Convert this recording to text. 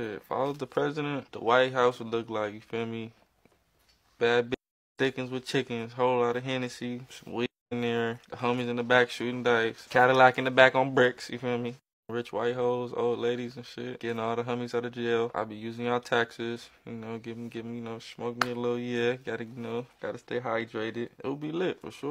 Shit, if I was the president, the White House would look like, you feel me? Bad bitch, thickens with chickens, whole lot of Hennessy, some weed in there, the homies in the back shooting dice, Cadillac in the back on bricks, you feel me? Rich white hoes, old ladies and shit, getting all the homies out of jail. I be using y'all taxes, you know, give me, give me, you know, smoke me a little, yeah. Gotta, you know, gotta stay hydrated. It'll be lit for sure.